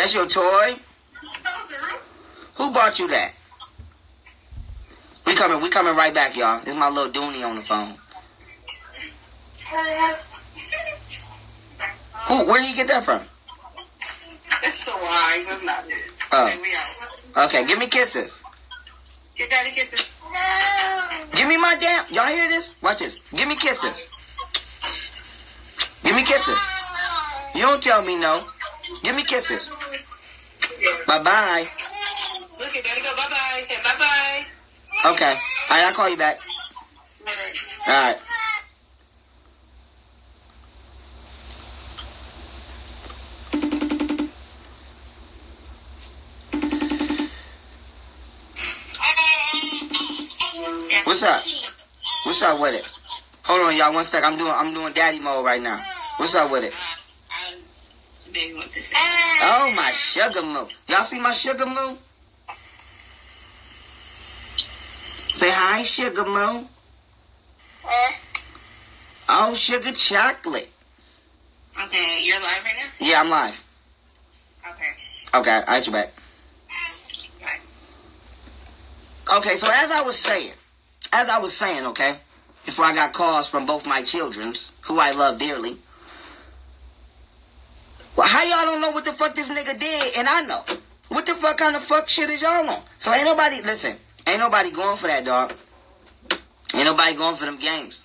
That's your toy? Who bought you that? We coming, we coming right back, y'all. This is my little Dooney on the phone. Who? Where did you get that from? It's so wise. It's not it. Oh. Okay, we out. Okay, give me kisses. Get daddy kisses. No. Give me my damn. Y'all hear this? Watch this. Give me kisses. Give me kisses. You don't tell me no. Give me kisses. Bye bye. Look at daddy go bye bye. Say bye bye. Okay. All right, I'll call you back. All right. What's up? What's up with it? Hold on, y'all. One sec. I'm doing I'm doing daddy mode right now. What's up with it? Today want to say. Oh my sugar moo. Y'all see my sugar moo? Say hi, sugar moo. Eh. Oh, sugar chocolate. Okay, you're live right now. Yeah, I'm live. Okay. Okay, I got you back. Eh, bye. Okay, so as I was saying, as I was saying, okay, before I got calls from both my childrens, who I love dearly. Well, how y'all don't know what the fuck this nigga did, and I know. What the fuck kind of fuck shit is y'all on? So ain't nobody, listen, ain't nobody going for that, dog. Ain't nobody going for them games.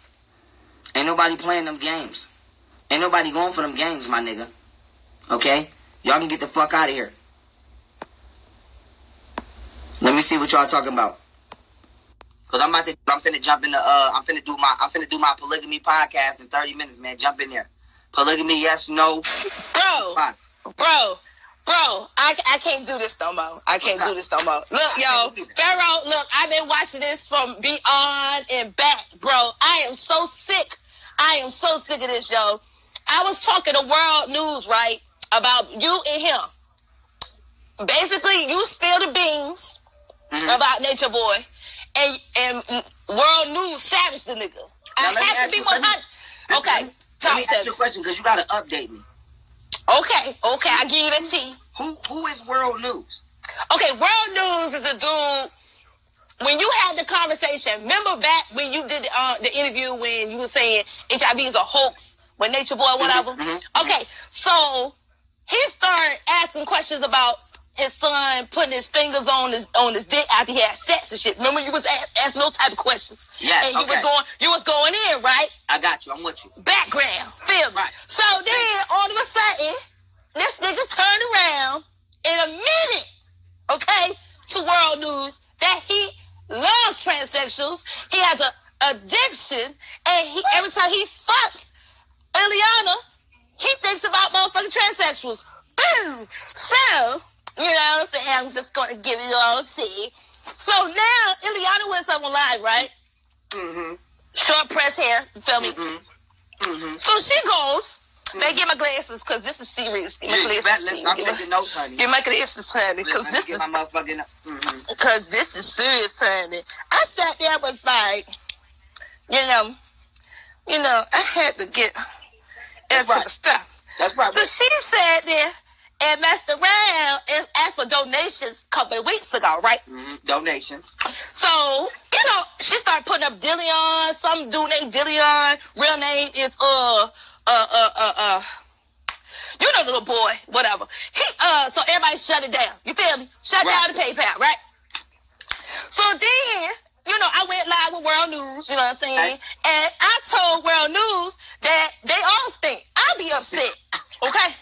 Ain't nobody playing them games. Ain't nobody going for them games, my nigga. Okay? Y'all can get the fuck out of here. Let me see what y'all talking about. Cause I'm about to, I'm finna jump in the, uh, I'm finna do my, I'm finna do my polygamy podcast in 30 minutes, man. Jump in there. Polygamy, yes, no. Bro, Fine. bro, bro, I, I can't do this no more. I can't do this no more. Look, yo, can't do that. Pharaoh, look, I've been watching this from beyond and back, bro. I am so sick. I am so sick of this, yo. I was talking to World News, right, about you and him. Basically, you spill the beans Mhm. about Nature Boy, and and World News savaged the nigga. Now, me have to be one hundred. Okay, Let me, let talk me to ask you a question because you gotta update me. Okay, okay, I give you the tea. Who who is World News? Okay, World News is a dude. When you had the conversation, remember back when you did uh, the interview when you were saying HIV is a hoax, with Nature Boy, whatever. mhm, Okay, so he started asking questions about his son putting his fingers on his on his dick after he had sex and shit. Remember you was asking no type of questions. Yes, and you okay. was going you was going in right I got you. I'm with you. background, feel me? Right. So then all of a sudden, this nigga turned around in a minute, okay, to World News that he loves transsexuals. He has a addiction, and he every time he fucks Ileana, he thinks about motherfucking transsexuals. Boom. So, you know what I'm saying? I'm just gonna give you all a tea. So now Ileana went something live, right? Mm-hmm. Short press hair, you feel me? Mm-hmm. So she goes. They get my glasses because this is serious. Get my Yeah, you glasses. bet. Listen, I'm taking notes, honey. Get my glasses, honey, because this is my motherfucking. Mm-hmm. because this is serious, honey. I sat there, was like, you know, you know, I had to get into right. the stuff. That's right. So she sat there and messed around and asked for donations a couple of weeks ago, right? hmm Donations. So, you know, she started putting up Dillion, some dude named Dillion. Real name is uh uh uh uh uh you know the little boy, whatever. He uh so everybody shut it down. You feel me? Shut Right. down the PayPal, right? So then, you know, I went live with World News, you know what I'm saying? Right. And I told World News that they all stink. I'll be upset, okay?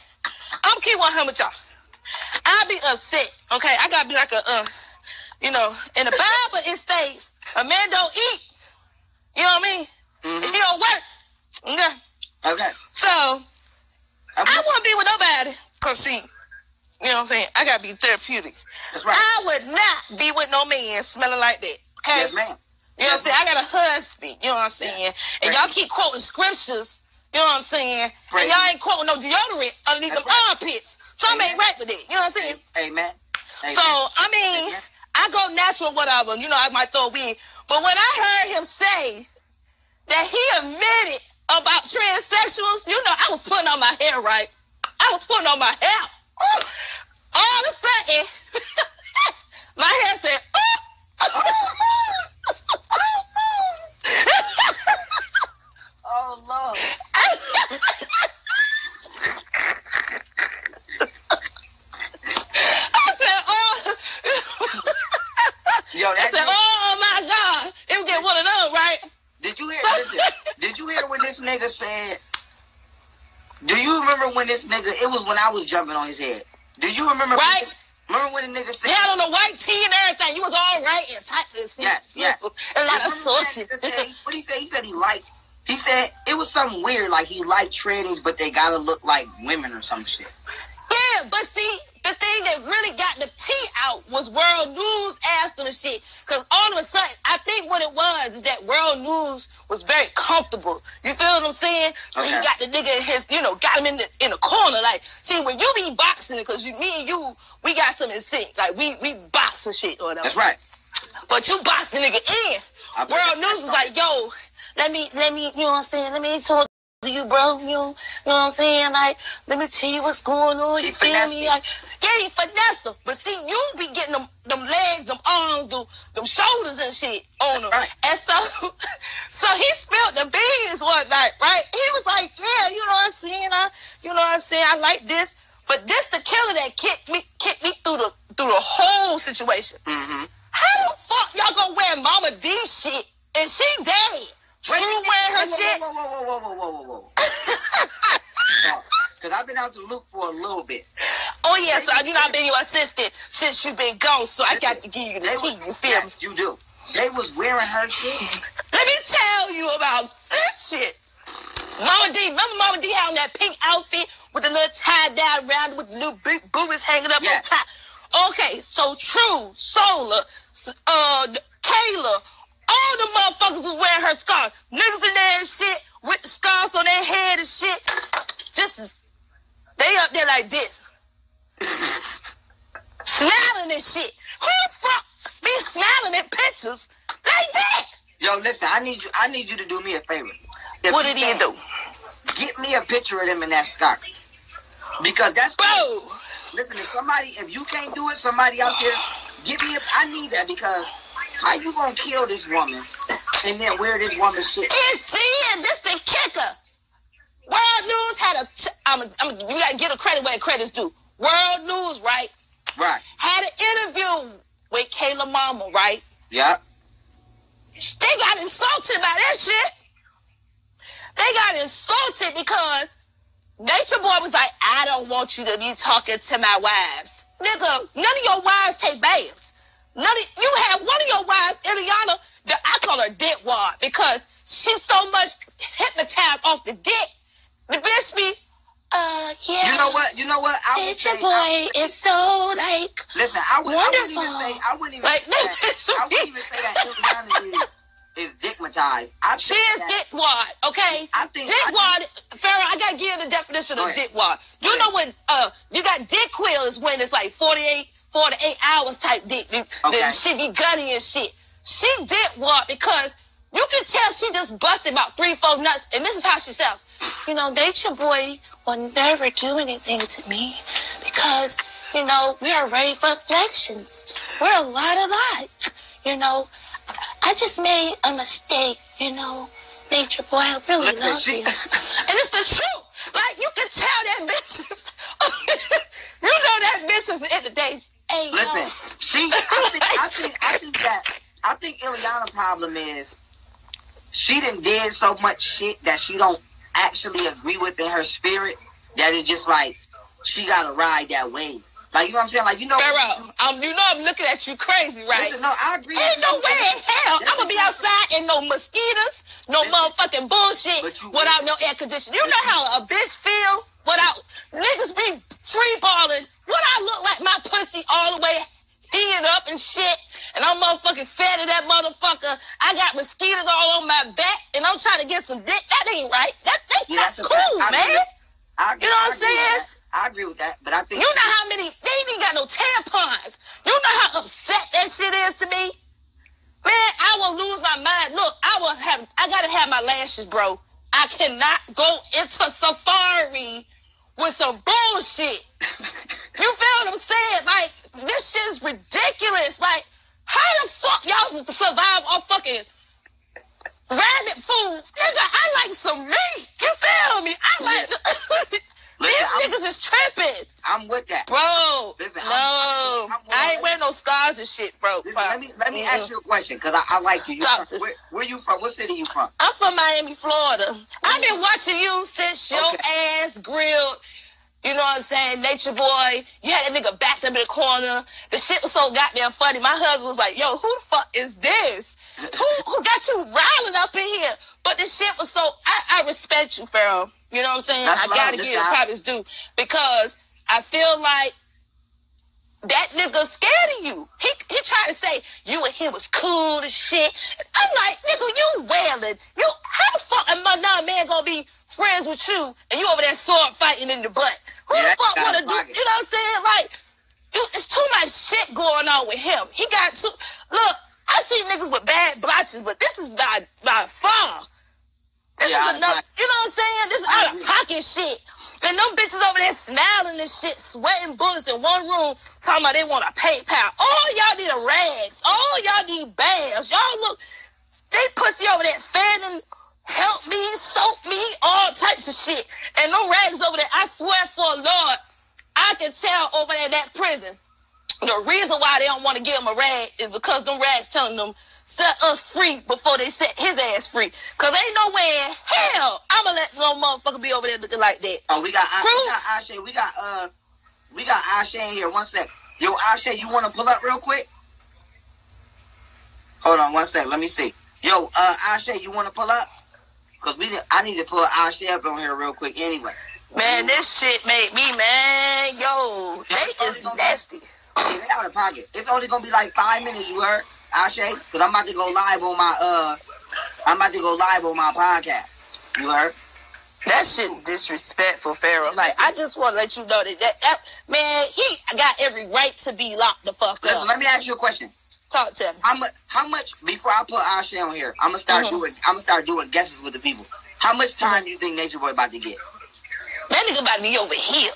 I'm keep 100 with y'all. I'll be upset, okay? I gotta be like a, uh, you know, in the Bible it states a man don't eat. You know what I mean? Mhm. He don't work. Okay. Okay. So I'm I won't be with nobody. Cause see, you know what I'm saying? I gotta be therapeutic. That's right. I would not be with no man smelling like that. Okay? Yes, ma'am. You know what I'm saying? I got a husband. You know what I'm saying? And y'all keep quoting scriptures. You know what I'm saying? Praise and y'all ain't quoting no deodorant underneath That's them right. armpits. Something ain't right with it. You know what I'm saying? Amen. Amen. So I mean, Amen. I go natural, whatever. You know, I might throw a wig. But when I heard him say that he admitted about transsexuals, you know, I was putting on my hair right. I was putting on my hair. Ooh. all of a sudden, my hair said, Oh Lord. I said, oh, Yo, I said, oh my God. It was get one of them, right? Did you hear? Listen, did you hear when this nigga said? Do you remember when this nigga? It was when I was jumping on his head. Do you remember? Right. this- remember when the nigga said? Had on the white tee and everything. You was all right and tight. Yes, yes. A lot of Remember sauce. that nigga said- What he said? He said he liked. He said it was something weird, like he liked trannies, but they gotta look like women or some shit. Yeah, but see, the thing that really got the tea out was World News asked him and shit. Because all of a sudden, I think what it was is that World News was very comfortable. You feel what I'm saying? So he got the nigga in his, you know, got him in the in the corner. Like, see, when you be boxing, it, because you, me and you, we got some in sync. Like, we we box and shit or whatever. That's right. But you boxed the nigga in. World News was like, yo, let me, let me, you know what I'm saying? Let me talk to you, bro. You know, you know what I'm saying? Like, let me tell you what's going on. You feel me? Like, yeah, he finessed him. But see, you be getting them, them legs, them arms, them, them shoulders and shit on him. Right. And so, so he spilled the beans one night, right? He was like, yeah, you know what I'm saying? I, you know what I'm saying? I like this. But this the killer that kicked me, kicked me through the, through the whole situation. Mm-hmm. How the fuck y'all gonna wear Mama D shit and she dead? True wearing her shit. Whoa, whoa, whoa, whoa, whoa, whoa, whoa, whoa. Because I've been out to look for a little bit. Oh yeah, so you know I've been your assistant since you've been gone, so I got to give you the tea. was- You feel me? You do. They was wearing her shit. Let me tell you about this shit. Mama D, remember Mama D had on that pink outfit with the little tie down around with the little big boobies hanging up Yes. on top. Okay, so True, Solar, uh, Kayla, all the motherfuckers was wearing her scarf. Niggas in there and shit with the scarves on their head and shit. Just they up there like this. smiling and shit. Who the fuck be smiling at pictures like that? Yo, listen, I need you. I need you to do me a favor. If What did he do? Get me a picture of them in that scarf. Because that's Bro, Listen, if somebody, if you can't do it, somebody out there, give me a. I need that because how you gonna kill this woman and then wear this woman's shit? and then this the kicker. World News had a. T- I'm, I'm, you gotta get a credit where credit's due. World News, right, Right. had an interview with Kayla Mama, right? Yep. They got insulted by that shit. They got insulted because Nature Boy was like, I don't want you to be talking to my wives. Nigga, none of your wives take baths. None of, you had one of your wives, Ileana, that I call her dick wad because she's so much hypnotized off the dick. The bitch be, uh, yeah. You know what? You know what? I would say. Boy I, is so like, listen, I, would, I wouldn't even say. I wouldn't even Like, say that. I wouldn't even say that Ileana is is dickmatized. I She is that- dick wad, okay? I think- dick I wad. Pharaoh, I gotta give you the definition of dick wad. You know when uh you got dick quill is when it's like 48, 48 hours type dick. The- Okay. the She be gunny and shit. She did wad because you can tell she just busted about three, four nuts, and this is how she sounds. You know, nature boy will never do anything to me because you know we are ready for reflections. We're a lot alike. You know, I just made a mistake, you know. Nature boy, I really Listen, love she- you. and it's the truth. Like you can tell that bitch. you know that bitch is in the day. Hey, yo. Listen, she. I think. I think. I think that. I think Ileana problem is she done did so much shit that she don't actually agree with in her spirit. That is just like she gotta ride that wave. Like you know what I'm saying? Like you know. Pharaoh, um, you know I'm looking at you crazy, right? Listen, no, I agree. Ain't no way in hell I'm gonna be outside and no mosquitoes, no Listen, motherfucking bullshit without no air conditioning. You know how a bitch feel without niggas be free balling. What I look like my pussy all the way heated up and shit, and I'm motherfucking fat of that motherfucker. I got mosquitoes all on my back, and I'm trying to get some dick. That ain't right. That, that's Yeah, not that's cool, man. I You know what I'm saying? I agree with that, but I think You know how many they ain't even got no tampons. You know how upset that shit is to me? Man, I will lose my mind. Look, I will have I gotta have my lashes, bro. I cannot go into safari with some bullshit. You feel what I'm saying? Like, this shit is ridiculous. Like, how the fuck y'all survive on fucking rabbit food? Nigga, I like some meat. You feel me? I like. Listen, These I'm- niggas is tripping. I'm with that. Bro, Listen, no. I'm- I'm- I ain't wearing no scars and shit, bro. Listen, let me let me Mm-mm. ask you a question because I, I like you. from, to- where, where you from? What city you from? I'm from Miami, Florida. I've been mm-hmm. watching you since your Okay. ass grilled. You know what I'm saying? Nature boy. You had that nigga backed up in the corner. The shit was so goddamn funny. My husband was like, yo, who the fuck is this? who who got you riling up in here? But the shit was so I, I respect you, Pharaoh. You know what I'm saying? That's I gotta give how- props due. Because I feel like that nigga scared of you. He he tried to say you and him was cool and shit. I'm like, nigga, you wailing. You how the fuck am I not man gonna be friends with you and you over there sword fighting in the butt? Who Yeah, the fuck wanna do pocket. you know what I'm saying? Like you, it's too much shit going on with him. He got too look, I see niggas with bad blotches, but this is by by far. This Yeah, is enough. You know what I'm saying? This is out of pocket shit. And them bitches over there smiling and shit, sweating bullets in one room, talking about they want a PayPal. All y'all need a rags. All y'all need baths. Y'all look, they pussy over there fanning, help me, soap me, all types of shit. And them rags over there, I swear for Lord, I can tell over there in that prison. The reason why they don't want to give them a rag is because them rags telling them set us free before they set his ass free. Cause ain't no way in hell I'ma let no motherfucker be over there looking like that. Oh, we got we Fruits. got Ashe. We got uh, we got Ashe in here. One sec. Yo, Ashe, you want to pull up real quick? Hold on, one sec. Let me see. Yo, uh, Ashe, you want to pull up? Cause we, I need to pull Ashe up on here real quick. Anyway, Man, this shit made me man, yo, they is nasty. Hey, they out of pocket. It's only gonna be like five minutes. You heard, Ashe? Cause I'm about to go live on my uh, I'm about to go live on my podcast. You heard? That shit disrespectful, Pharaoh. Like I just want to let you know that, that that man, he got every right to be locked the fuck Listen, up. let me ask you a question. Talk to him. How much? How much? Before I put Ashe on here, I'm gonna start Mhm. doing. I'm gonna start doing guesses with the people. How much time do you think Nature Boy about to get? That nigga about to be over here.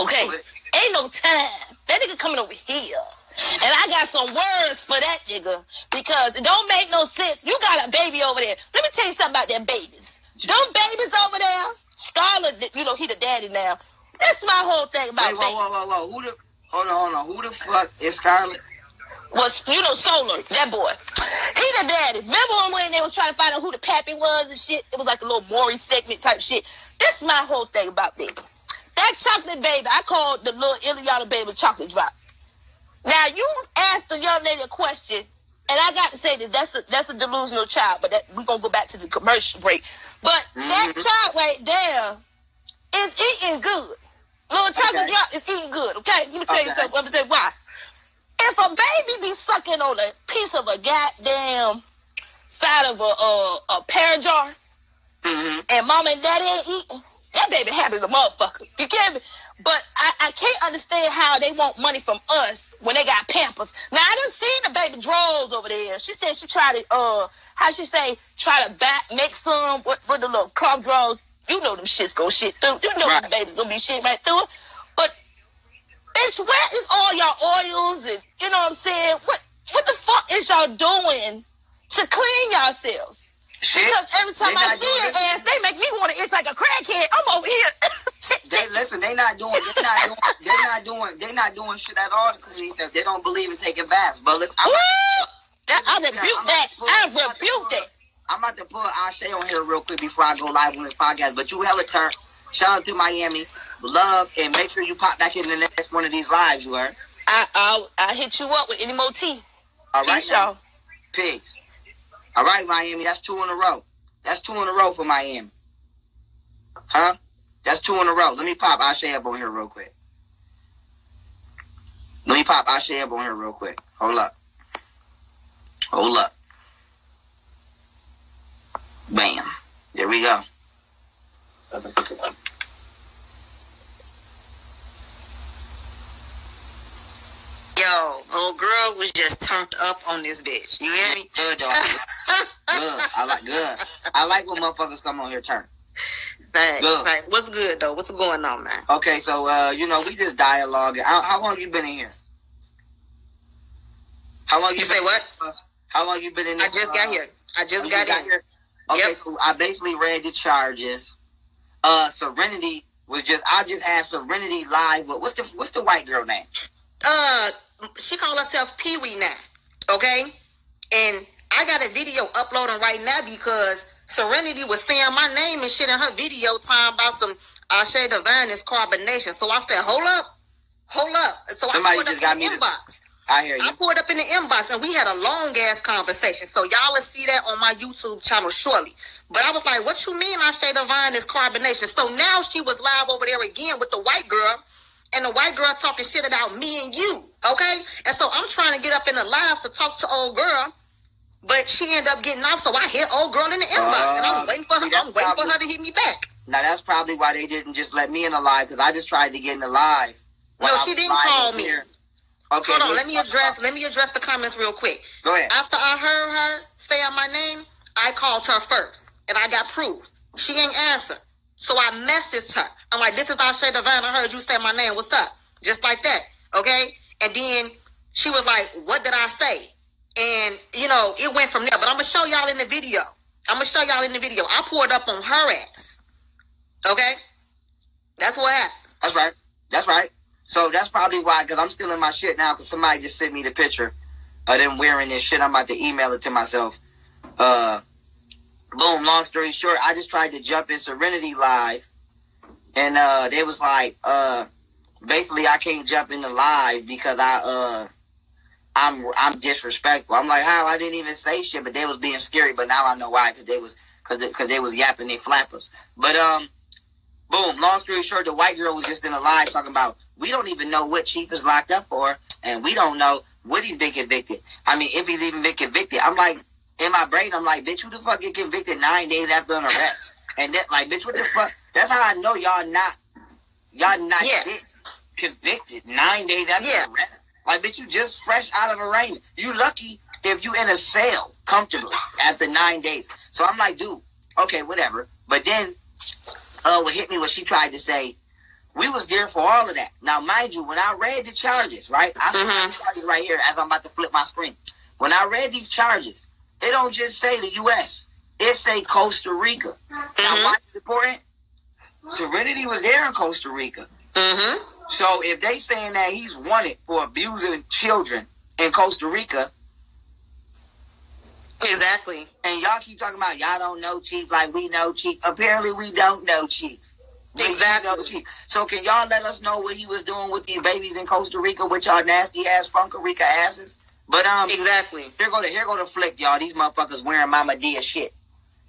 Okay. Ain't no time. That nigga coming over here. And I got some words for that nigga because it don't make no sense. You got a baby over there. Let me tell you something about them babies. Them babies over there, Scarlett, you know, he the daddy now. That's my whole thing about Wait, whoa, whoa, whoa, whoa! Who the? Hold on, hold on. Who the fuck is Scarlett? was you know Solar, that boy. He the daddy. Remember when they was trying to find out who the pappy was and shit? It was like a little Maury segment type shit. This is my whole thing about baby. That chocolate baby, I called the little Ileana baby chocolate drop. Now you asked the young lady a question, and I got to say that that's a that's a delusional child. But that we gonna go back to the commercial break. But that Mhm. child right there is eating good. Little chocolate Okay. drop is eating good. Okay, let me tell you Okay. something. Let me tell you why. If a baby be sucking on a piece of a goddamn side of a a, a pear jar, Mm-hmm. and mom and daddy ain't eating, that baby happy as a motherfucker. You get me? But I, I can't understand how they want money from us when they got pampers. Now I done seen the baby draws over there. She said she tried to uh how she say try to back make some with, with the little cloth draws. You know them shits go shit through. You know Right. them babies gonna be shit right through it. But bitch, where is all y'all oils and you know what I'm saying? What what the fuck is y'all doing to clean yourselves? Shit. Because every time They I see your ass, they make me want to itch like a crackhead. I'm over here. They listen. They not doing. They not doing. They not doing. They not doing shit at all. Because he said they don't believe in taking baths. But listen, I'm! That, I rebuke that. I I'm about to rebuke that. I'm about to put Ashe on here real quick before I go live on this podcast. But you hella turn. Shout out to Miami. Love and make sure you pop back in the next one of these lives. You heard? I I I hit you up with any more tea. All right, Peace, y'all. pigs. All right, Miami. That's two in a row. That's two in a row for Miami. Huh? That's two in a row. Let me pop Ashe up on here real quick. Let me pop Ashe up on here real quick. Hold up. Hold up. Bam. There we go. Yo, little girl was just turned up on this bitch. You hear me? Good, dog. good. I like good. I like when motherfuckers come on here turn. Thanks, Good. thanks. What's good though? What's going on, man? Okay, so uh, you know, we just dialogue. How, how long you been in here? How long You say what? How long you been in I this? just got uh, here. I just got, got in. here? Okay, Yep. so I basically read the charges. Uh, Serenity was just I just had Serenity live. With, what's the what's the white girl name? Uh, she called herself Pee Wee now. Okay, and I got a video uploading right now because Serenity was saying my name and shit in her video talking about some Ashe Divine is carbonation. So I said, hold up, hold up. So Somebody I pulled just up got in the to- inbox. I hear you. I pulled up in the inbox and we had a long ass conversation. So y'all will see that on my YouTube channel shortly. But I was like, what you mean I say divine is carbonation? So now she was live over there again with the white girl and the white girl talking shit about me and you. Okay? And so I'm trying to get up in the live to talk to old girl. But she ended up getting off, so I hit old girl in the inbox, and I'm Uh, waiting for her. I'm waiting for her to hit me back. Now that's probably why they didn't just let me in the live because I just tried to get in the live. No, she didn't call me. here. Okay, Hold on, let's me address. about- Let me address the comments real quick. Go ahead. After I heard her say out my name, I called her first, and I got proof. She ain't answer, so I messaged her. I'm like, "This is Ashe Divine. I heard you say my name. What's up?" Just like that, okay? And then she was like, "What did I say?" And you know, it went from there. But I'm gonna show y'all in the video. I'm gonna show y'all in the video. I pulled up on her ass. Okay, that's what happened. That's right. That's right. So that's probably why, because I'm still in my shit now, because somebody just sent me the picture of them wearing this shit. I'm about to email it to myself. Uh, boom. Long story short, I just tried to jump in Serenity Live, and uh, they was like, uh, basically, I can't jump in the live because I uh, I'm I'm disrespectful. I'm like, how? I didn't even say shit, but they was being scary. But now I know why, because they was because because they was yapping their flappers. But um. Boom. Long story short, the white girl was just in a live talking about we don't even know what Chief is locked up for, and we don't know what he's been convicted. I mean, if he's even been convicted. I'm like, in my brain, I'm like, bitch, who the fuck get convicted nine days after an arrest? And that, like, bitch, what the fuck? That's how I know y'all not, y'all not Yeah. convicted nine days after Yeah. arrest. Like, bitch, you just fresh out of arraignment. You lucky if you in a cell comfortably after nine days. So I'm like, dude, okay, whatever. But then uh, what hit me was she tried to say, we was there for all of that. Now, mind you, when I read the charges, right? I Mhm. the charges right here as I'm about to flip my screen. When I read these charges, it don't just say the U.S. It say Costa Rica. Now, Mhm. why is it important? Serenity was there in Costa Rica. Mm-hmm. So if they saying that he's wanted for abusing children in Costa Rica, Exactly. and y'all keep talking about y'all don't know Chief like we know Chief. Apparently, we don't know Chief. Exactly. know Chief. So can y'all let us know what he was doing with these babies in Costa Rica with y'all nasty ass Funka Rica asses? But um, Exactly. here go the here go the flick, y'all. These motherfuckers wearing Mama Dia shit.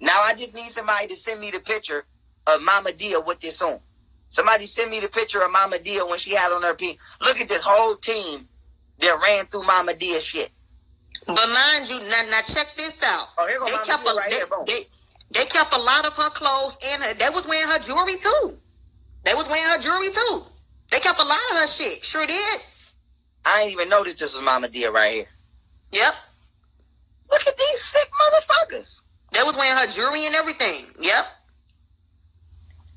Now I just need somebody to send me the picture of Mama Dia with this on. Somebody send me the picture of Mama Dia when she had on her pee. Look at this whole team that ran through Mama Dia shit. But mind you, now, now check this out. Oh, here go they Mama kept Dia a right they, here, they, they kept a lot of her clothes and her, they was wearing her jewelry too. They was wearing her jewelry too. They kept a lot of her shit. Sure did. I ain't even noticed this was Mama Dia right here. Yep. Look at these sick motherfuckers. They was wearing her jewelry and everything. Yep.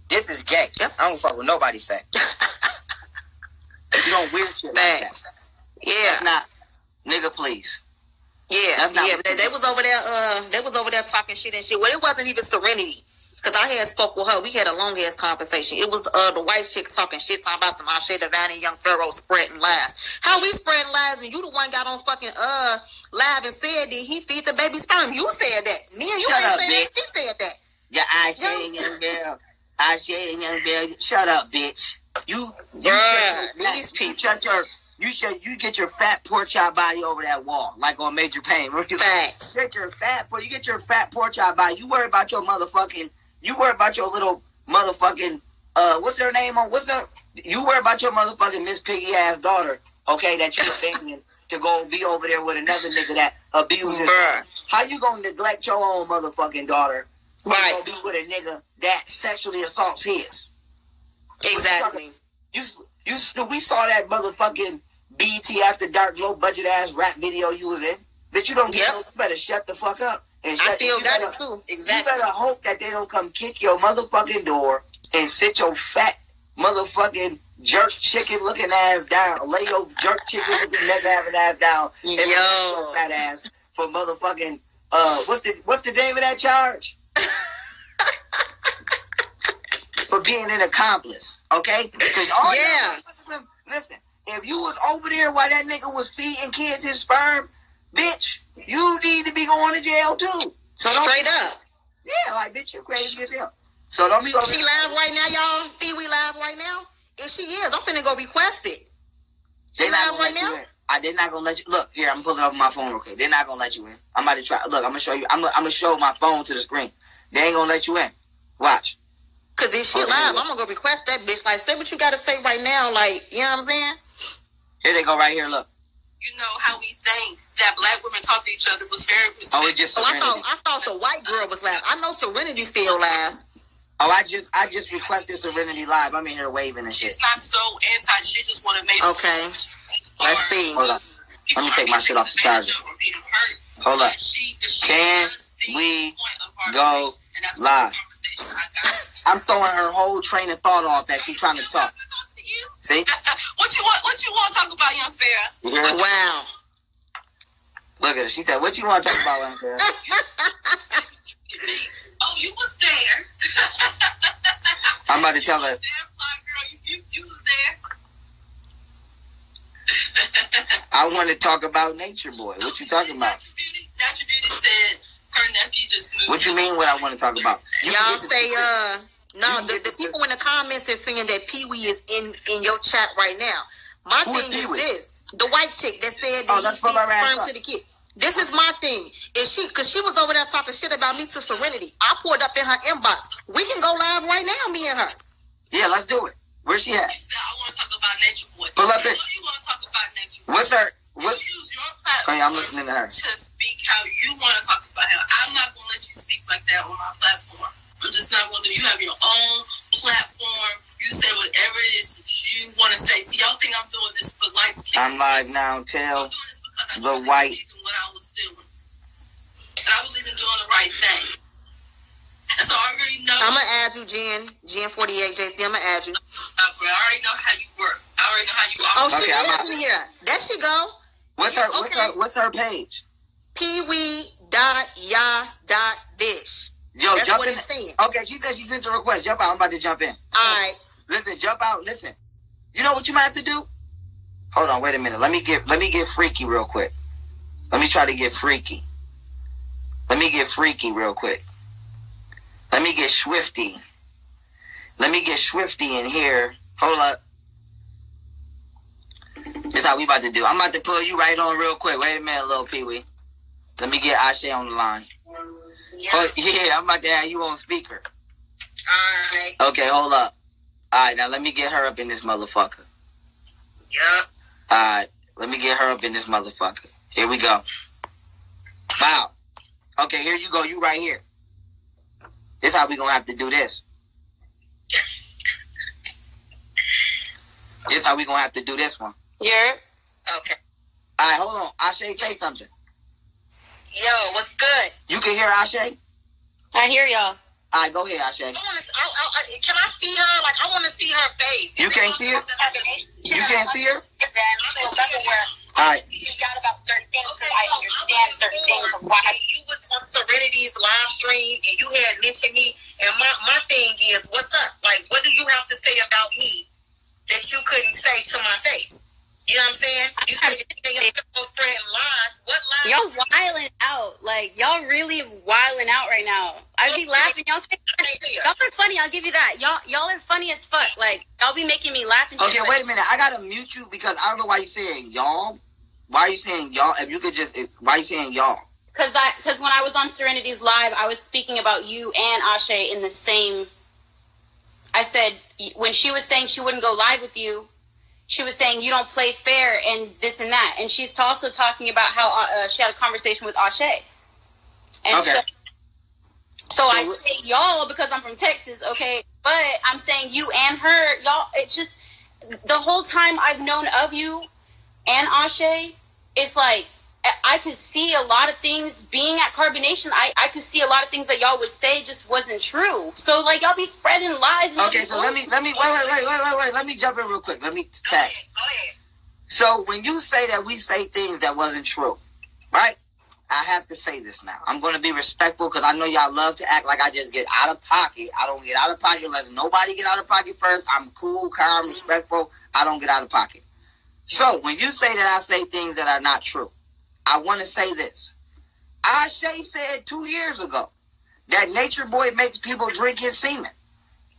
This is gay. Yep. I don't fuck with nobody say. you don't wear shit like that. Yeah. That's not, nigga. Please. Yeah, That's not yeah. They, they was over there. Uh, they was over there talking shit and shit. Well, it wasn't even Serenity because I had spoke with her. We had a long ass conversation. It was uh the white chick talking shit, talking about some Ashe Divine and Young Pharaoh spreading lies. How we spreading lies and you the one got on fucking uh live and said that he feed the baby sperm. You said that. Me and you Shut ain't up, saying bitch. that. She said that. Yeah, I Young- say young girl. I say young girl. Shut up, bitch. You, you shut your, these you people. shut your, you should, you get your fat pork chop body over that wall, like on Major Payne. Facts. Get your fat, boy. You get your fat pork chop body. You worry about your motherfucking. You worry about your little motherfucking. Uh, what's her name on? What's her? You worry about your motherfucking Miss Piggy ass daughter. Okay, that you're banging to go be over there with another nigga that abuses. Bruh. How you gonna neglect your own motherfucking daughter? Right. Go be with a nigga that sexually assaults his. Exactly. You, you, we saw that motherfucking BT after dark low budget ass rap video you was in. That you don't get. Yep. no- You better shut the fuck up. And I still got better- it too. Exactly. You better hope that they don't come kick your motherfucking door and sit your fat motherfucking jerk chicken looking ass down. Lay your jerk chicken looking neck having ass down. And Yo. fat ass for motherfucking uh what's the what's the name of that charge? for being an accomplice, okay? Because all Yeah. listen, if you was over there while that nigga was feeding kids his sperm, bitch, you need to be going to jail too. So don't Straight up. Yeah, like bitch, you crazy as hell. So don't be over She live right now, y'all. Fee, we live right now. If she is, I'm finna go request it. She live right now. I did not gonna let you look here. I'm pulling up my phone real quick. They're not gonna let you in. I'm about to try. Look, I'm gonna show you. I'm gonna, I'm gonna show my phone to the screen. They ain't gonna let you in. Watch. Cause if she Okay. live, I'm gonna go request that bitch. Like, say what you gotta say right now. Like, you know what I'm saying? Here they go right here. Look. You know how we think that black women talk to each other was very respectful. Oh, it just Oh, I thought I thought the white girl was live. I know Serenity still live. Oh, I just I just requested Serenity Live. I'm in here waving and shit. She's not so anti. She just want to make. Okay, let's see. Hold up. People Let me take my shit off the charger. or being hurt. Hold up. She, if Can we the point of our go and that's what live? I got. I'm throwing her whole train of thought off as she trying to talk. To you. See? what you want? What you want to talk about, young Pharaoh? You hear? Wow. Look at her. She said, "What you want to talk about, Lancaster?" Oh, you was there. I'm about to tell her. There, fly girl. You, you, you was there. I want to talk about Nature Boy. What you talking about? Nature Beauty, Natural Beauty said her nephew just moved. What you mean? What I want to talk about? You can Y'all say uh no, You the, the the- people in the comments is saying that Pee Wee is in in your chat right now. My Who is thing is Pee-wee? this: the white chick that said Oh, that let's he pull feeds sperm to the kid. This is my thing. Is she because she was over there talking shit about me to Serenity. I pulled up in her inbox. We can go live right now, me and her. Yeah, let's do it. Where's she at? You said I want to talk about Nature Boy. Pull up you it. You want to talk about Nature Boy? What's her? What's? You use your Oh, platform yeah, I'm listening to her. to speak how you want to talk about him. I'm not going to let you speak like that on my platform. I'm just not going to do. You have your own platform. You say whatever it is that you want to say. See, y'all think I'm doing this for likes. I'm live now. I'm Tell doing this because I the truly white- believed in what I was doing. And I believe in doing the right thing. And so I already know. I'ma add you, Jen. Jen forty eight JC. I'ma add you. uh, bro, I already know how you work. I already know how you Oh, operate. she Okay, I'm is in here. There she go. what's her? What's Okay. her? What's her page? Pee Wee dot ya dot bish. Yo, That's jump what in. it's saying. Okay, she said she sent the request. Jump out. I'm about to jump in. All right. Listen, jump out. Listen. You know what you might have to do? Hold on, wait a minute. Let me get let me get freaky real quick. Let me try to get freaky. Let me get freaky real quick. Let me get swifty. Let me get swifty in here. Hold up. This how we about to do. I'm about to pull you right on real quick. Wait a minute, little Pee Wee. Let me get Ashe on the line. Oh, yeah. Oh, yeah, I'm about to have you on speaker. All right. Okay, hold up. All right, now let me get her up in this motherfucker. Yep. All right, let me get her up in this motherfucker. Here we go. Wow. Okay, here you go. You right here. This how we gonna have to do this. This how we gonna have to do this one. You're Okay. All right, hold on. Ashe, say something. Yo, what's good? You can hear Ashe. I hear y'all. All right, go ahead, Ashe. I want to. I, I, I, can I see her? Like, I want to see her face. You can't see her. You can't see her. All right. forgot about certain things Okay, because I understand certain things of why you was on Serenity's live stream and you had mentioned me. And my, my thing is, what's up? Like, what do you have to say about me that you couldn't say to my face? You know what I'm saying? You said that you're spreading lies. What lies? y'all wilding out. Like y'all really wilding out right now. I be laughing. Y'all say I can't see her. y'all are funny. I'll give you that. Y'all y'all are funny as fuck. Like y'all be making me laugh and shit. Okay, but wait a minute. I gotta mute you because I don't know why you saying y'all. Why are you saying y'all? If you could just, why are you saying y'all? Cause I, cause when I was on Serenity's live, I was speaking about you and Ashe in the same. I said when she was saying she wouldn't go live with you, she was saying you don't play fair and this and that, and she's also talking about how uh, she had a conversation with Ashe. And Okay. so, so I say y'all because I'm from Texas, okay? But I'm saying you and her, y'all. It's just the whole time I've known of you and Ashe, it's like I could see a lot of things being at Carbonation. I, I could see a lot of things that y'all would say just wasn't true. So like y'all be spreading lies. Okay, so let me let me wait wait wait wait wait wait. Let me jump in real quick. Let me Go tag. ahead. Go ahead. So when you say that we say things that wasn't true, right? I have to say this now. I'm going to be respectful because I know y'all love to act like I just get out of pocket. I don't get out of pocket unless nobody get out of pocket first. I'm cool, calm, respectful. I don't get out of pocket. So when you say that I say things that are not true, I want to say this. Ashe said two years ago that Nature Boy makes people drink his semen.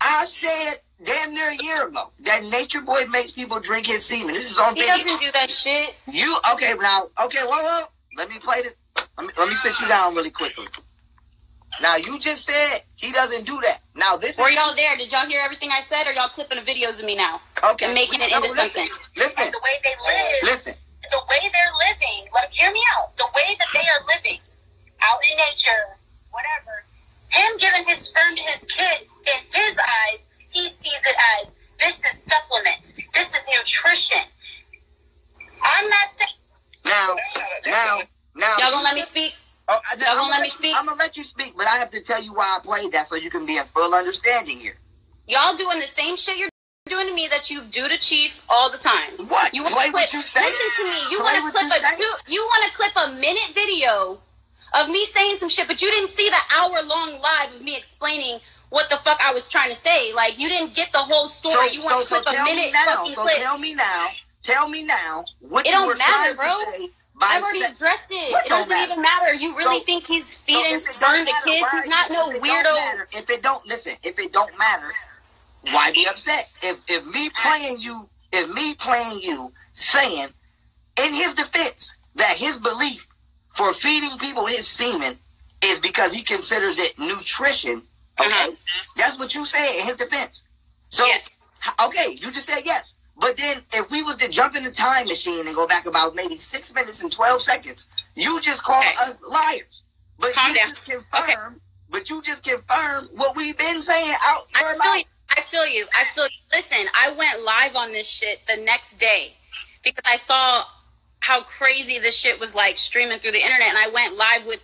I said damn near a year ago that Nature Boy makes people drink his semen. This is on He video. doesn't do that shit. You okay now? Okay, whoa, whoa. Let me play this. Let me, let me sit you down really quickly. Now you just said he doesn't do that. Now this Were is y'all there? Did y'all hear everything I said? Or y'all clipping the videos of me now okay. and making it No, into listen, something? Listen, And the way they live, listen. The way they're living, like, hear me out. The way that they are living out in nature, whatever, him giving his sperm to his kid, in his eyes, he sees it as this is supplement, this is nutrition. I'm not saying. Now, now, now. Y'all gonna let me speak? Oh, I, Y'all gonna let me speak? I'm gonna let you speak, but I have to tell you why I played that so you can be in full understanding here. Y'all doing the same shit you're doing to me that you do to Chief all the time. What? You want to what clip? you say. Listen to me. You want to clip you a two? You want to clip a minute video of me saying some shit, but you didn't see the hour long live of me explaining what the fuck I was trying to say. Like you didn't get the whole story. So, you so, want to so clip a tell me minute now. fucking So clip. tell me now. Tell me now what It you don't were matter, trying bro. to I've already addressed it. What It doesn't matter? even matter. You really So- think he's So feeding it sperm to kids? why He's not no if it don't weirdo. If it don't listen, if it don't matter, why be upset? If if me playing you, if me playing you, saying in his defense that his belief for feeding people his semen is because he considers it nutrition. Okay, Uh-huh. that's what you said in his defense. So Yes. okay, you just said yes. But then if we was to jump in the time machine and go back about maybe six minutes and twelve seconds, you just call Okay. us liars. But Calm you down. just confirm. But you just confirm what we've been saying out I I feel you. I feel. Listen, I went live on this shit the next day because I saw how crazy this shit was like streaming through the internet, and I went live with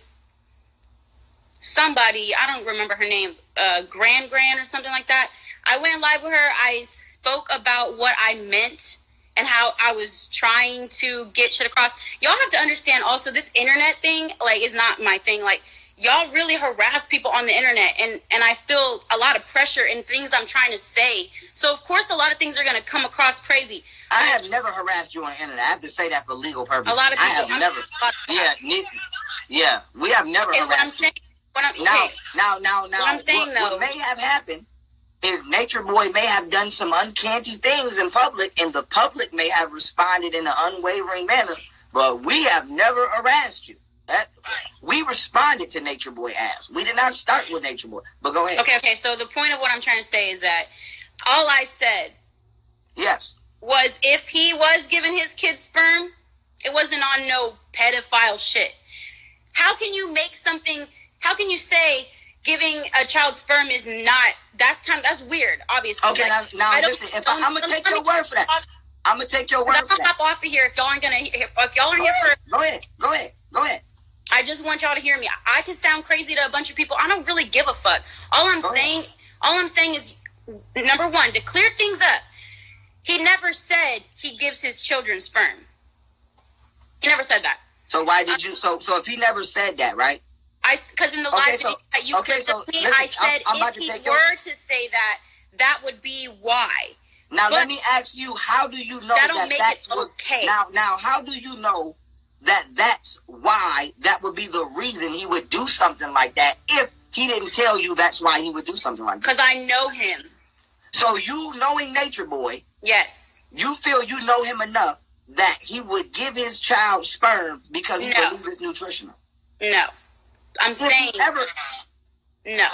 somebody. I don't remember her name, uh, Grand Grand or something like that. I went live with her. I spoke about what I meant and how I was trying to get shit across. Y'all have to understand also this internet thing like is not my thing. Like y'all really harass people on the internet and and I feel a lot of pressure in things I'm trying to say. So of course a lot of things are going to come across crazy. I have never harassed you on the internet. I have to say that for legal purposes. A lot of I people have never. Yeah, ne- yeah, we have never Okay, what I'm harassed you. saying what I'm Now, okay. now, now, now, What I'm saying, what, what may have happened is Nature Boy may have done some uncanny things in public, and the public may have responded in an unwavering manner. But we have never harassed you. That we responded to Nature Boy ass. We did not start with Nature Boy. But go ahead. Okay, okay. So the point of what I'm trying to say is that all I said Yes. was if he was giving his kid sperm, it wasn't on no pedophile shit. How can you make something? How can you say giving a child sperm is not? That's kind of that's weird. Obviously. Okay. Like, now, now listen. If I, I'm gonna take your word for that. I'm gonna take your word I'm for gonna that. hop off of here if y'all aren't gonna. If y'all aren't Go here for. Go ahead. Go ahead. Go ahead. I just want y'all to hear me. I can sound crazy to a bunch of people. I don't really give a fuck. All I'm oh, ahead. saying, all I'm saying is, number one, to clear things up. He never said he gives his children sperm. He never said that. So why did you? So so if he never said that, right? I because in the Okay, live so- video you okay, so me, listen, I I'm- said I'm about if to he take your- were to say that, that would be why. Now But- let me ask you, how do you know That that's it what? okay. Now, now, how do you know that that's why that would be the reason he would do something like that if he didn't tell you that's why he would do something like that? Because I know him. So you knowing Nature Boy, Yes. you feel you know him enough that he would give his child sperm because he No. believes it's nutritional. No. I'm If saying ever, no.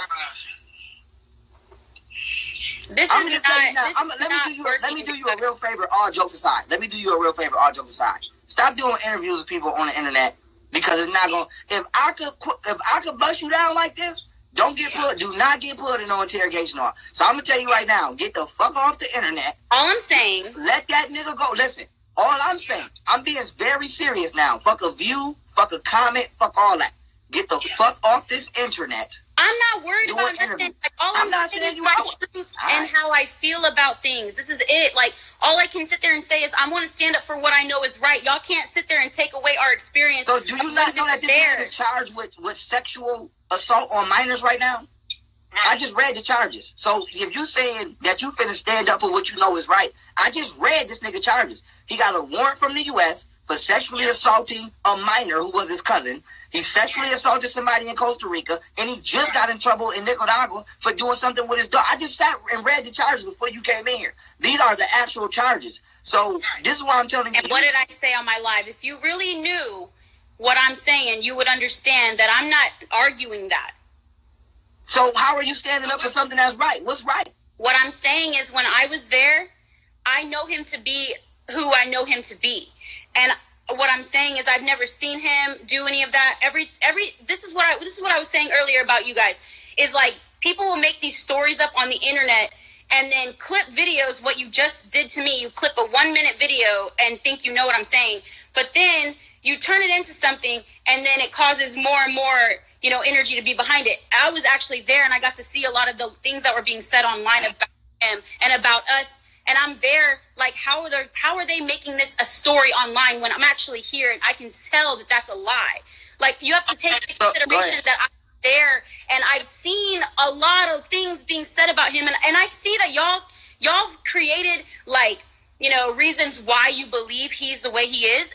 This I'm is gonna tell you not. This I'm, is let me do you. Let me do you a real favor. All jokes aside, let me do you a real favor. All jokes aside, stop doing interviews with people on the internet because it's not going. If I could, if I could bust you down like this, don't get put. Do not get put in no interrogation hall. So I'm gonna tell you right now. Get the fuck off the internet. All I'm saying Let that nigga go. Listen. All I'm saying, I'm being very serious now. Fuck a view. fuck a comment, fuck all that. Get the fuck off this internet. I'm not worried Do about nothing. Like, all I'm I'm, not saying is you my truth and how I feel about things. This is it. Like all I can sit there and say is I'm going to stand up for what I know is right. Y'all can't sit there and take away our experience. So do you not know that this man is charged with, with sexual assault on minors right now? I just read the charges. So if you saying that you finna stand up for what you know is right, I just read this nigga charges. He got a warrant from the U.S. for sexually assaulting a minor who was his cousin. He sexually assaulted somebody in Costa Rica, and he just got in trouble in Nicaragua for doing something with his dog. I just sat and read the charges before you came in here. These are the actual charges. So this is why I'm telling you. And what did I say on my live? If you really knew what I'm saying, you would understand that I'm not arguing that. so how are you standing up for something that's right? What's right? What I'm saying is when I was there, I know him to be who I know him to be. And what I'm saying is I've never seen him do any of that. Every every this is what I this is what I was saying earlier about you guys. Is like people will make these stories up on the internet and then clip videos what you just did to me. You clip a 1 minute video and think you know what I'm saying. But then you turn it into something and then it causes more and more you know energy to be behind it i was actually there and i got to see a lot of the things that were being said online about him and about us and i'm there like how are they how are they making this a story online when i'm actually here and i can tell that that's a lie? Like you have to take into consideration that i'm there and i've seen a lot of things being said about him. And, and i see that y'all y'all created like you know reasons why you believe he's the way he is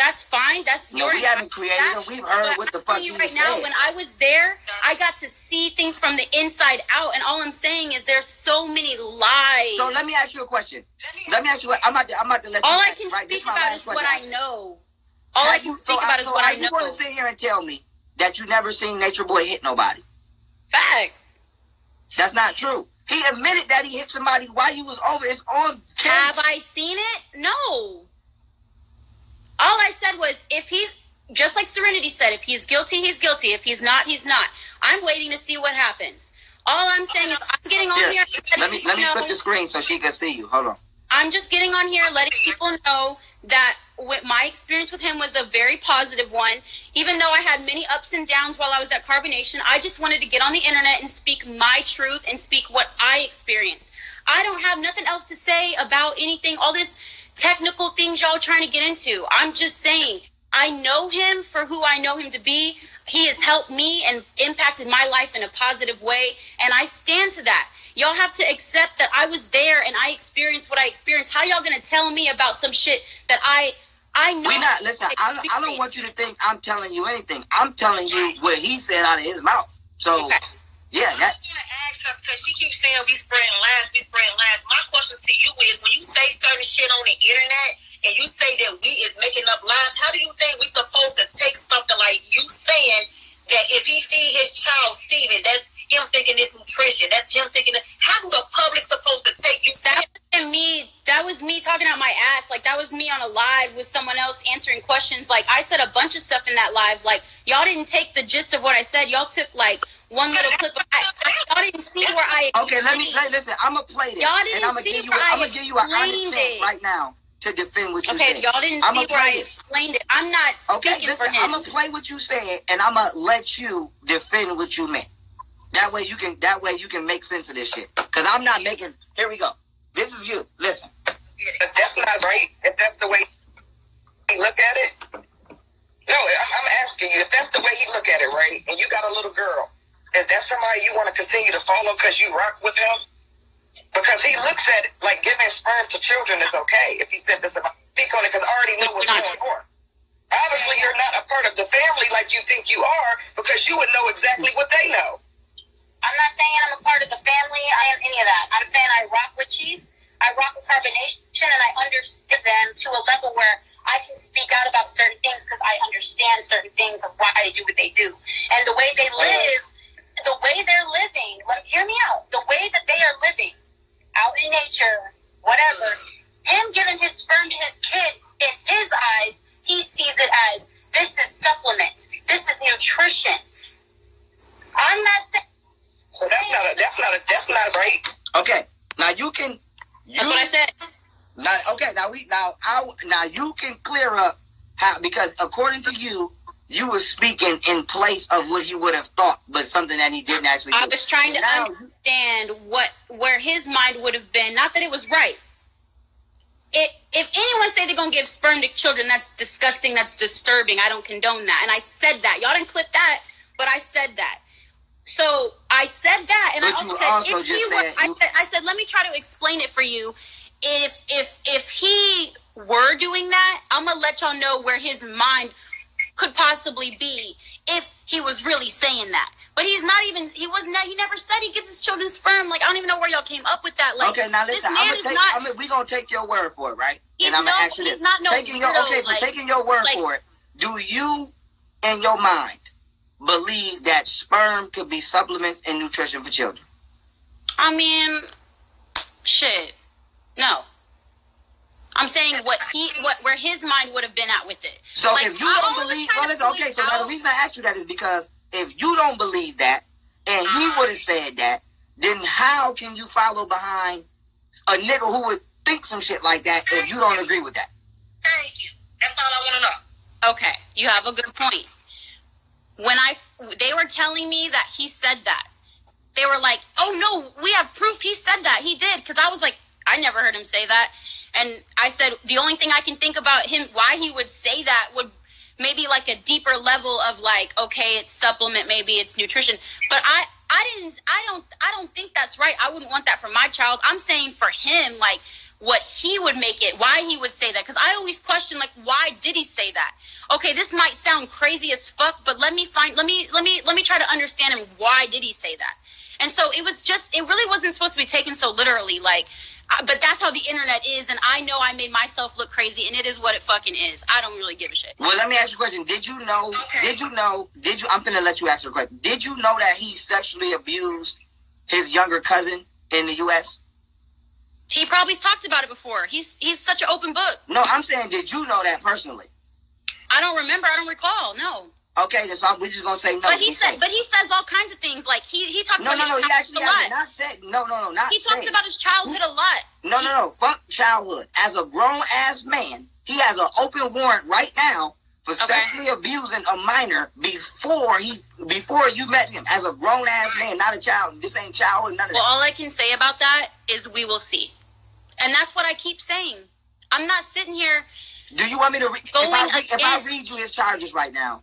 that's fine. That's No, your. we haven't created that- them. We've heard but what the fuck you you right said. now. When I was there, I got to see things from the inside out, and all I'm saying is there's so many lies. So let me ask you a question. Let me ask you. A, I'm not. to. I'm about to let all you. I can right, speak about last is what question, I know. All I can you- speak so, about is so what are I you know. going to sit here and tell me that you never seen Nature Boy hit nobody? Facts. That's not true. He admitted that he hit somebody while you was over. It's on. Have I seen it? No. All I said was if he just like Serenity said, if he's guilty, he's guilty. If he's not, he's not. I'm waiting to see what happens. All I'm saying is I'm getting on Here, here. let me let me know, flip the screen so she can see you. Hold on. I'm just getting on here, letting people know that what my experience with him was a very positive one. Even though I had many ups and downs while I was at Carbonation, I just wanted to get on the internet and speak my truth and speak what I experienced. I don't have nothing else to say about anything, all this technical things y'all trying to get into. I'm just saying, I know him for who I know him to be. He has helped me and impacted my life in a positive way, and I stand to that. Y'all have to accept that I was there and I experienced what I experienced. How y'all gonna tell me about some shit that I I know? We not listen. I, don't- I don't want you to think I'm telling you anything. I'm telling you what he said out of his mouth. So Okay. Yeah, that I'm gonna ask her because she keeps saying we spreading lies, we spreading lies. My question to you is when you say certain shit on the internet and you say that we is making up lies, how do you think we supposed to take something like you saying that if he feed his child Steven, that's him thinking it's nutrition, that's him thinking that, how do the public supposed to take you That wasn't me. That was me talking out my ass. Like that was me on a live with someone else answering questions. Like I said a bunch of stuff in that live. Like y'all didn't take the gist of what I said. Y'all took like one little clip. Of, I, y'all didn't see where I. okay. Let me let, listen. I'm gonna play this, Y'all didn't and I'm gonna give you. I'm gonna give you an honest chance right now to defend what you Okay, said. y'all didn't I'ma see where I this. explained it. I'm not Okay, listen. I'm gonna play what you said, and I'm gonna let you defend what you meant. That way you can. That way you can make sense of this shit. Cause I'm not making. Here we go. This is you. Listen. If that's not right, if that's the way he look at it, no, I'm I'm asking you, if that's the way he look at it, right, and you got a little girl, is that somebody you want to continue to follow because you rock with him? Because he looks at it like giving sperm to children is okay. If he said this about speak on it, because I already know what's Not- going on. Obviously, you're not a part of the family like you think you are because you would know exactly what they know. I'm not saying I'm a part of the family. I am any of that. I'm saying I rock with Chief. I rock with Carbonation, and I understand them to a level where I can speak out about certain things because I understand certain things of why they do what they do and the way they live. The way they're living. Like, hear me out. The way that they are living out in nature, whatever. Him giving his sperm to his kid in his eyes, he sees it as this is supplement. This is nutrition. I'm not saying. So that's not a that's not a that's not right. Okay. Now you can. You, That's what I said. Now, okay. Now we now I now you can clear up how because according to you, you were speaking in place of what he would have thought, but something that he didn't actually. I was trying to Now- understand what where his mind would have been. Not that it was right. It, if anyone say they're gonna give sperm to children, that's disgusting. That's disturbing. I don't condone that. And I said that. Y'all didn't clip that, but I said that. So I said that, and I But you also said, also if just he were, said I said, I said, let me try to explain it for you. If if if he were doing that, I'm gonna let y'all know where his mind could possibly be if he was really saying that. But he's not even. He was not. He never said he gives his children sperm. Like I don't even know where y'all came up with that. Like okay, now listen. I'm gonna take. not. I'm gonna, we gonna take your word for it, right? And I'm gonna ask you this. not no taking your okay, so like- taking your word like- for it. Do you, in your mind, believe that sperm could be supplements and nutrition for children? I mean, shit. No. I'm saying what he, what where his mind would have been at with it. So Like, if you I don't believe, well, listen, okay. So now the reason I asked you that is because if you don't believe that, and he uh-huh. would have said that, then how can you follow behind a nigga who would think some shit like that if you don't agree with that? Thank you. That's all I want to know. Okay, you have a good point. When I they were telling me that he said that, they were like, "Oh no, we have proof he said that. He did." Because I was like, I never heard him say that, and I said the only thing I can think about him why he would say that would maybe like a deeper level of like, okay, it's supplement, maybe it's nutrition, but I. I didn't. I don't. I don't think that's right. I wouldn't want that for my child. I'm saying for him, like what he would make it, why he would say that. Because I always question, like, why did he say that? Okay, this might sound crazy as fuck, but let me find, let me, let me, let me try to understand him. Why did he say that? And so it was just, it really wasn't supposed to be taken so literally, like. uh, But that's how the internet is, and I know I made myself look crazy, and it is what it fucking is. I don't really give a shit. Well, let me ask you a question. Did you know? Did you know? Did you? I'm gonna let you answer the question. Did you know that he sexually abused his younger cousin in the U.S.? He probably's talked about it before. He's he's such an open book. No, I'm saying, did you know that personally? I don't remember. I don't recall. No. Okay, then so I'm- we're just gonna say no. but he said, but he says all kinds of things. Like he he talks no, about no, no. He actually a lot. not said no, no, no, not he talks said. about his childhood a lot. No, no, no. Fuck childhood. As a grown ass man, he has an open warrant right now for Okay. sexually abusing a minor before he before you met him. As a grown ass man, not a child. This ain't childhood. None of Well, that. all I can say about that is we will see, and that's what I keep saying. I'm not sitting here. Do you want me to read? If I, read if I read you his charges right now,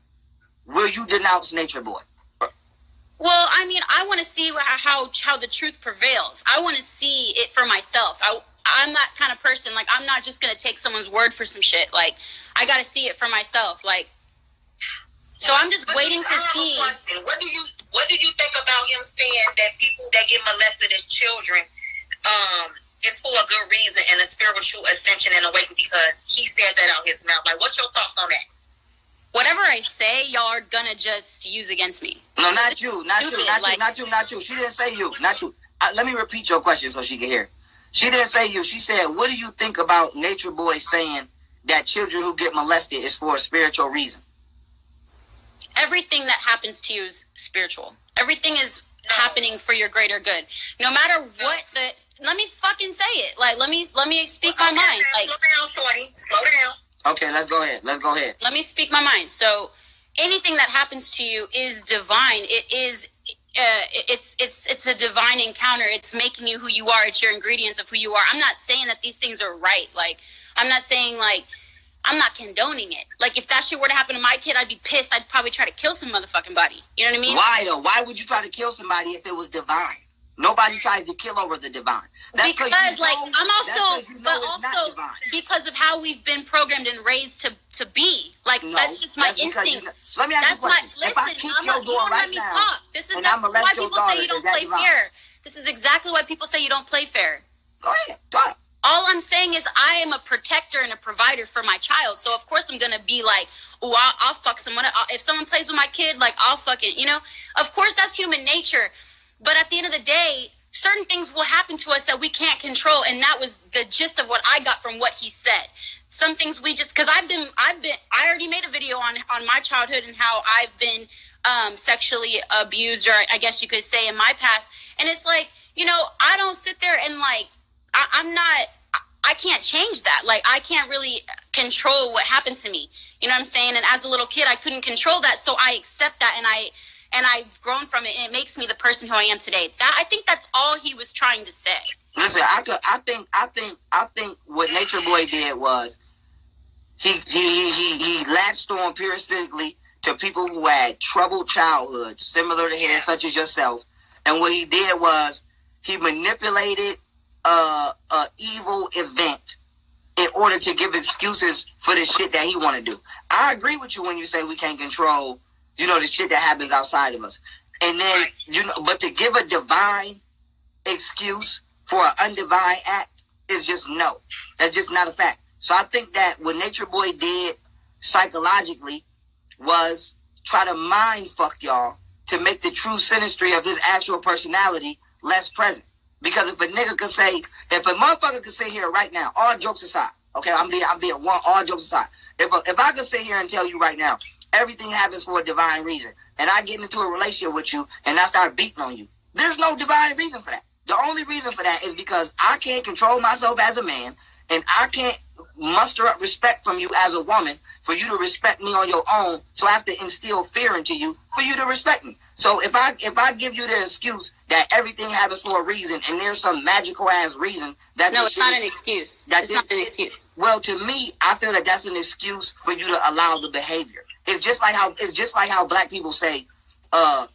will you denounce Nature Boy? Well, I mean, I want to see how, how the truth prevails. I want to see it for myself. I I'm that kind of person. Like I'm not just gonna take someone's word for some shit. Like I got to see it for myself. Like so, I'm just waiting to see. What do you What do you think about him saying that people that get molested as children, um, is for a good reason and a spiritual ascension and awakening? Because he said that out his mouth. Like, what's your thoughts on that? Whatever I say, y'all are gonna just use against me. No, not you, not you, Stupid, not you, not you, not you. She didn't say you, not you. Uh, let me repeat your question so she can hear. She didn't say you. She said, "What do you think about Nature Boy saying that children who get molested is for a spiritual reason?" everything that happens to you is spiritual. Everything is happening for your greater good. No matter what the let me fucking say it. Like let me let me speak my Okay, mind. now, Like slow down, shorty. Slow down. Okay, let's go ahead. Let's go ahead. let me speak my mind. So anything that happens to you is divine. It is uh, it's it's it's a divine encounter. It's making you who you are. It's your ingredients of who you are. I'm not saying that these things are right. Like I'm not saying like I'm not condoning it. Like if that shit were to happen to my kid, I'd be pissed. I'd probably try to kill some motherfucking body. You know what I mean? Why though? Why would you try to kill somebody if it was divine? Nobody tries to kill over the divine. That's 'cause because you like know- I'm also, you know but also because of how we've been programmed and raised to to be. Like No, that's just my that's you instinct. So let me ask you a That's my listen. if I kick I'm your you door don't right let me now, talk. This is and that's I molest why people daughter, say you don't play divine? fair. This is exactly why people say you don't play fair. go ahead, talk. All I'm saying is I am a protector and a provider for my child. So of course I'm gonna be like, oh, I'll, I'll fuck someone. I'll, if someone plays with my kid, like I'll fuck it. You know, of course that's human nature. But at the end of the day, certain things will happen to us that we can't control, and that was the gist of what I got from what he said. Some things we just because I've been I've been I already made a video on on my childhood and how I've been um, sexually abused, or I guess you could say in my past. And it's like you know I don't sit there and like I, I'm not. I- can't change that. Like I can't really control what happened to me. You know what I'm saying? And as a little kid, I couldn't control that, so I accept that and I and I've grown from it and it makes me the person who I am today. That I think that's all he was trying to say. Listen, I could, I think, I think, I think what Nature Boy did was he he he he latched on parasitically to people who had troubled childhoods, similar to him, such as yourself. And what he did was he manipulated a, evil event in order to give excuses for the shit that he want to do. I agree with you when you say we can't control, you know, the shit that happens outside of us. And then you know, but to give a divine excuse for an undivine act is just no. That's just not a fact. So I think that what Nature Boy did psychologically was try to mind fuck y'all to make the true sinistry of his actual personality less present. Because if a nigga could say, if a motherfucker could sit here right now, all jokes aside, okay, I'm being, I'm being one, all jokes aside. If a, if I could sit here and tell you right now, everything happens for a divine reason, and I get into a relationship with you and I start beating on you, there's no divine reason for that. The only reason for that is because I can't control myself as a man, and I can't muster up respect from you as a woman for you to respect me on your own. So I have to instill fear into you for you to respect me. So if I if I give you the excuse that everything happens for a reason and there's some magical ass reason that No, it's not an excuse. that It's not an excuse. Well, to me, I feel that that's an excuse for you to allow the behavior. It's just like how it's just like how black people say, uh,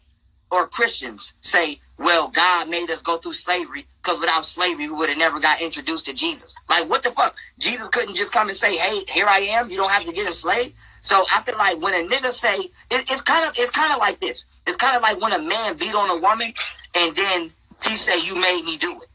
or Christians say, "Well, God made us go through slavery because without slavery, we would have never got introduced to Jesus." Like, what the fuck? Jesus couldn't just come and say, "Hey, here I am. You don't have to get enslaved." So I feel like when a nigga say, it, it's kind of it's kind of like this. It's kind of like when a man beat on a woman and then he say, "You made me do it."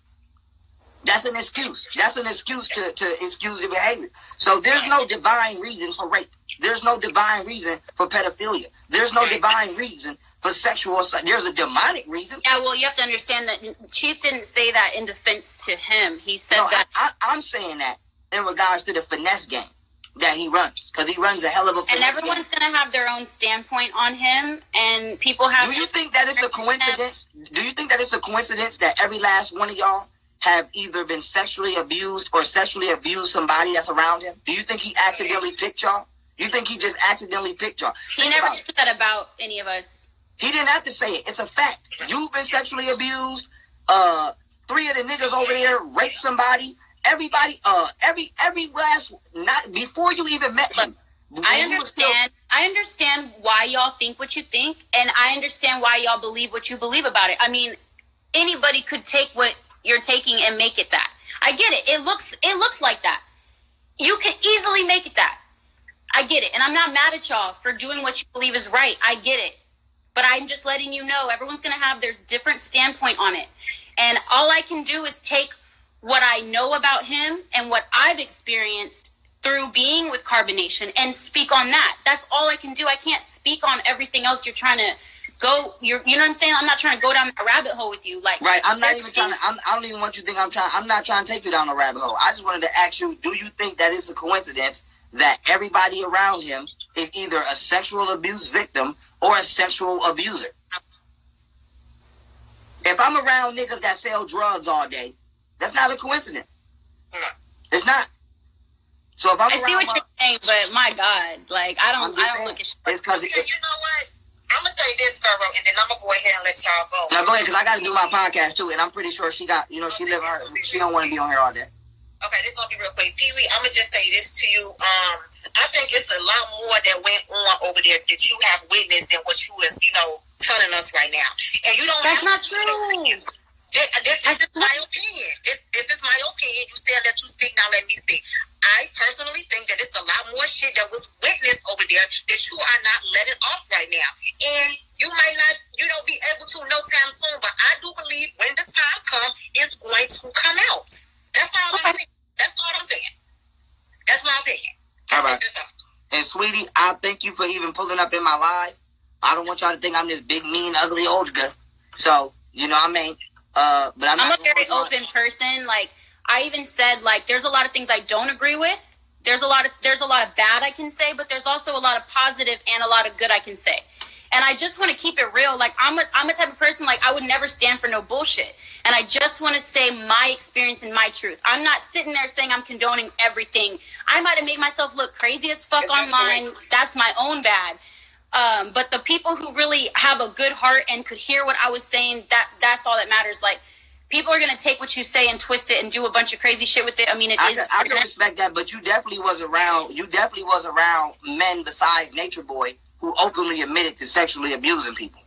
That's an excuse. That's an excuse to, to excuse the behavior. So there's no divine reason for rape. There's no divine reason for pedophilia. There's no divine reason for sexual assault. There's a demonic reason. Yeah, well, you have to understand that Chief didn't say that in defense to him. He said No, I, that. I, I'm saying that in regards to the finesse game that he runs, because he runs a hell of a and everyone's going to have their own standpoint on him, and people have. Do you think that it's a coincidence? Do you think that it's a coincidence that every last one of y'all have either been sexually abused or sexually abused somebody that's around him? Do you think he accidentally picked y'all? You think he just accidentally picked y'all? He Think never said that about any of us. He didn't have to say it. It's a fact. You've been sexually abused. Uh, three of the niggas over there raped somebody. Everybody, uh, every every last not before you even met him. I was still- understand. I understand why y'all think what you think, and I understand why y'all believe what you believe about it. I mean, anybody could take what you're taking and make it that. I get it. It looks it looks like that. You can easily make it that. I get it, and I'm not mad at y'all for doing what you believe is right. I get it, but I'm just letting you know everyone's gonna have their different standpoint on it, and all I can do is take what I know about him and what I've experienced through being with carbonation and speak on that. That's all I can do. I can't speak on everything else you're trying to go you're you know what I'm saying? I'm not trying to go down that rabbit hole with you. Like Right, I'm not even trying to. I'm, I don't even want you to think I'm trying. I'm not trying to take you down a rabbit hole. I just wanted to ask you: Do you think that it's a coincidence that everybody around him is either a sexual abuse victim or a sexual abuser? If I'm around niggas that sell drugs all day, that's not a coincidence. It's not. So if I'm I see around what you're saying, but my God, like I don't I don't saying, look at shit. it's because You know what? I'm gonna say this, Pharaoh, and then I'm gonna go ahead and let y'all go. now go ahead because I got to do my podcast too, and I'm pretty sure she got you know she live her she don't want to be on here all day. Okay, this gonna be real quick. Pee Wee, I'm gonna just say this to you. Um, I think it's a lot more that went on over there that you have witnessed than what you is, you know, telling us right now. And you don't That's have not to- true. This, this, this is my opinion. This, this is my opinion. You said that you speak, now let me speak. I personally think that it's a lot more shit that was witnessed over there that you are not letting off right now. And you might not, you know, be able to no time soon, but I do believe when the time comes, it's going to come out. That's all I'm saying. That's all I'm saying. That's my opinion. All right. That's all. And sweetie, I thank you for even pulling up in my live. I don't want y'all to think I'm this big, mean, ugly old guy. So, you know what I mean? Uh, but I'm, I'm a very open person. Like I even said, like there's a lot of things I don't agree with. There's a lot of there's a lot of bad I can say, but there's also a lot of positive and a lot of good I can say. And I just want to keep it real. Like I'm a I'm a type of person like I would never stand for no bullshit. And I just want to say my experience and my truth. I'm not sitting there saying I'm condoning everything. I might have made myself look crazy as fuck online. That's my own bad. Um, but the people who really have a good heart and could hear what I was saying, that that's all that matters. Like people are gonna take what you say and twist it and do a bunch of crazy shit with it. I mean, it I is. can, I can respect that, but you definitely was around. You definitely was around men besides Nature Boy who openly admitted to sexually abusing people.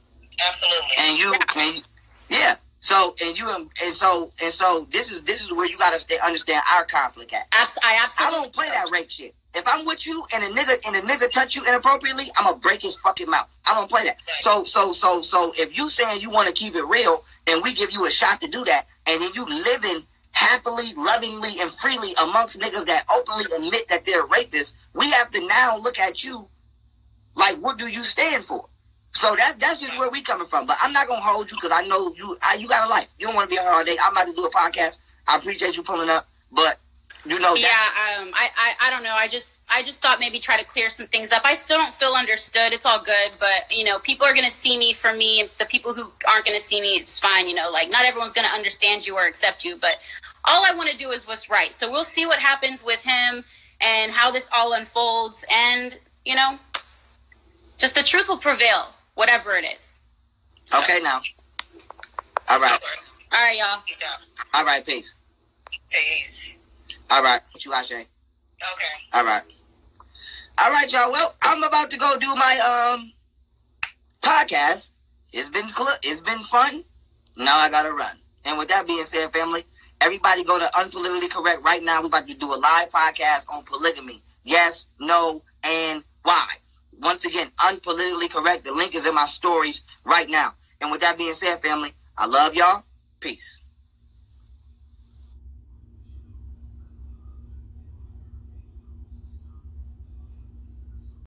Absolutely. And you, and you- yeah. So and you and so and so this is this is where you gotta stay, understand our conflict at. Abs- I I absolutely don't play that rape shit. If I'm with you and a nigga and a nigga touch you inappropriately, I'm gonna break his fucking mouth. I don't play that. So so so so if you saying you want to keep it real and we give you a shot to do that, and then you living happily, lovingly, and freely amongst niggas that openly admit that they're rapists, we have to now look at you like what do you stand for? So that that's just where we coming from. But I'm not gonna hold you because I know you I, you got a life. You don't want to be here all day. I'm about to do a podcast. I appreciate you pulling up, but you know that? Yeah um I, I i don't know. I just i just thought maybe try to clear some things up. I still don't feel understood. It's all good but you know people are gonna see me for me. The people who aren't gonna see me it's fine you know like not everyone's gonna understand you or accept you but all i want to do is what's right. So we'll see what happens with him and how this all unfolds and you know just the truth will prevail whatever it is. Okay, now. All right. all right y'all. All right, peace. Peace. All right. What you Ashe? Okay. All right. All right, y'all. Well, I'm about to go do my um podcast. It's been cl- it's been fun. Now I gotta run. And with that being said, family, everybody go to unpolitically correct right now. We're about to do a live podcast on polygamy. Yes, no, and why. Once again, unpolitically correct. The link is in my stories right now. And with that being said, family, I love y'all. Peace.